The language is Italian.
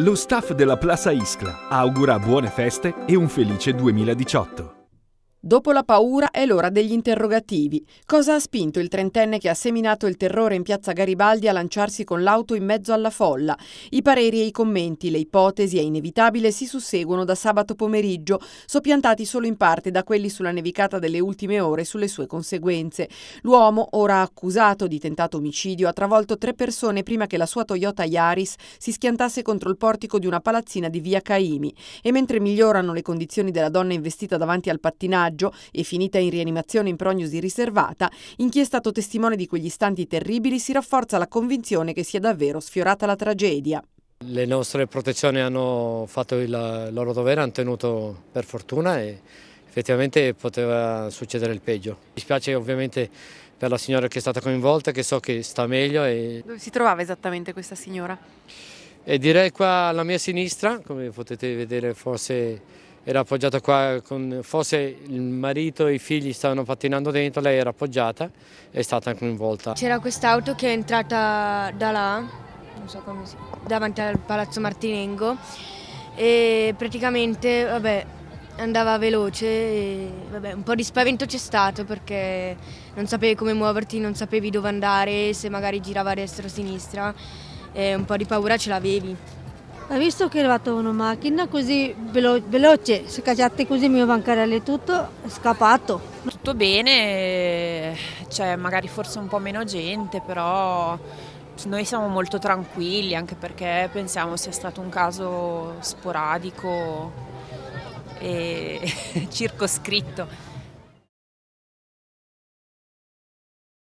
Lo staff della Plaza Ischla augura buone feste e un felice 2018. Dopo la paura è l'ora degli interrogativi. Cosa ha spinto il trentenne che ha seminato il terrore in piazza Garibaldi a lanciarsi con l'auto in mezzo alla folla? I pareri e i commenti, le ipotesi è inevitabile si susseguono da sabato pomeriggio, soppiantati solo in parte da quelli sulla nevicata delle ultime ore e sulle sue conseguenze. L'uomo, ora accusato di tentato omicidio, ha travolto tre persone prima che la sua Toyota Yaris si schiantasse contro il portico di una palazzina di via Caimi. E mentre migliorano le condizioni della donna investita davanti al pattinaggio, e finita in rianimazione in prognosi riservata, in chi è stato testimone di quegli istanti terribili si rafforza la convinzione che sia davvero sfiorata la tragedia. Le nostre protezioni hanno fatto il loro dovere, hanno tenuto per fortuna e effettivamente poteva succedere il peggio. Mi dispiace ovviamente per la signora che è stata coinvolta, che so che sta meglio. E... Dove si trovava esattamente questa signora? E direi qua alla mia sinistra, come potete vedere forse era appoggiata qua, con, forse il marito e i figli stavano pattinando dentro, lei era appoggiata e è stata coinvolta. C'era quest'auto che è entrata da là, so si, davanti al Palazzo Martinengo e praticamente vabbè, andava veloce e vabbè, un po' di spavento c'è stato perché non sapevi come muoverti, non sapevi dove andare, se magari girava a destra o a sinistra e un po' di paura ce l'avevi. Hai visto che è arrivata una macchina così velo veloce, si è cacciati così mio bancarello e tutto, è scappato. Tutto bene, c'è magari forse un po' meno gente, però noi siamo molto tranquilli anche perché pensiamo sia stato un caso sporadico e circoscritto.